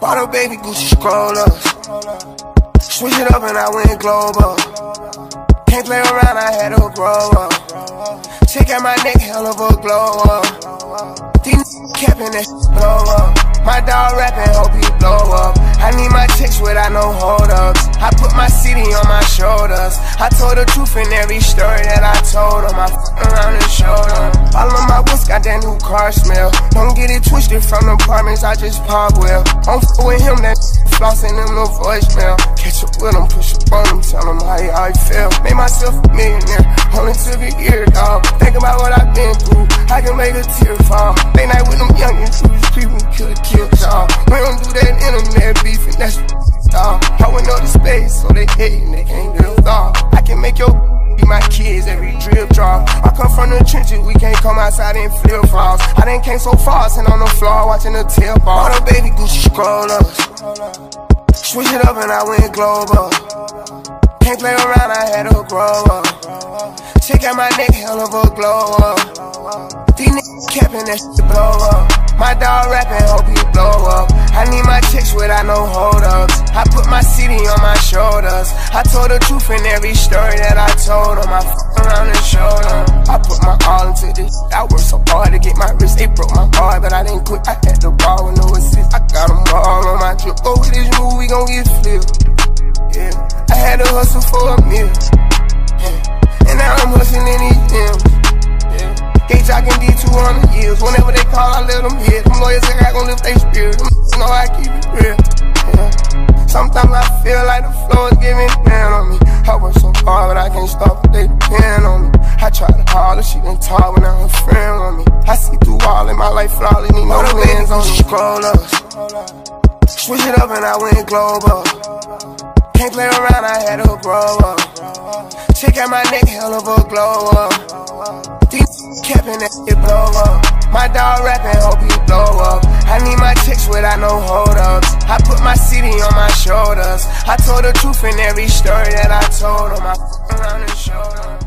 Bought a baby Gucci scrollers. Switch it up and I went global. Can't play around, I had to grow up. Check out my neck, hell of a glow up. These capping that blow up. My dog rapping, hope he blow up. I need my chicks without no hold ups. I put my city on my shoulders. I told the truth in every story that I told them. I f around and got that new car smell. Don't get it twisted from the apartments I just pop well. I'm f with him, that flossing him no voicemail. Catch up with him, push up on him, tell him how, how I feel. Made myself a millionaire, only took a year, dog. Think about what I've been through, I can make a tear fall. Late night with them youngins, who was creeping, could've killed y'all. We don't do that internet beefing, that's dog. I went up the space, so they hating, they can't live dog. I can make your be my kids every drip drop. I come from the trenches, we can't come outside in flip flops. I done came so far, sitting on the floor watching the tail ball. Bought a baby Gucci scroll up. Switch it up and I went global. Can't play around, I had to grow up. Check out my neck, hell of a glow up. These niggas capping that shit blow up. My dog rapping, hope he blow up. I need my chicks without no hold ups. I put my city on my shoulders. I told the truth in every story that I told them. I f around and showed them. I put my all into this. I worked so hard to get my wrist. They broke my heart, but I didn't quit. I had the ball with no assist. I got them all on my drip. Oh, with this move, we gon' get flipped. Yeah, I had to hustle for a meal. Yeah. And now I'm hustling in these gyms. Yeah. Gate jocking D200 years. Whenever they call, I let them hit. Them lawyers say I gon' lift their spirit. Them know I keep it real. Sometimes I feel like the floor is giving down on me. I work so hard, but I can't stop, they depend on me. I try to call her, she done talk, but now her friend on me. I see through all in my life, flawless, need no lens on me. up, Switch it up and I went global. Can't play around, I had to grow up. Check out my neck, hell of a glow up. These capping that shit blow up. My dog rapping, hope he my shoulders. I told the truth in every story that I told them. I around and showed them.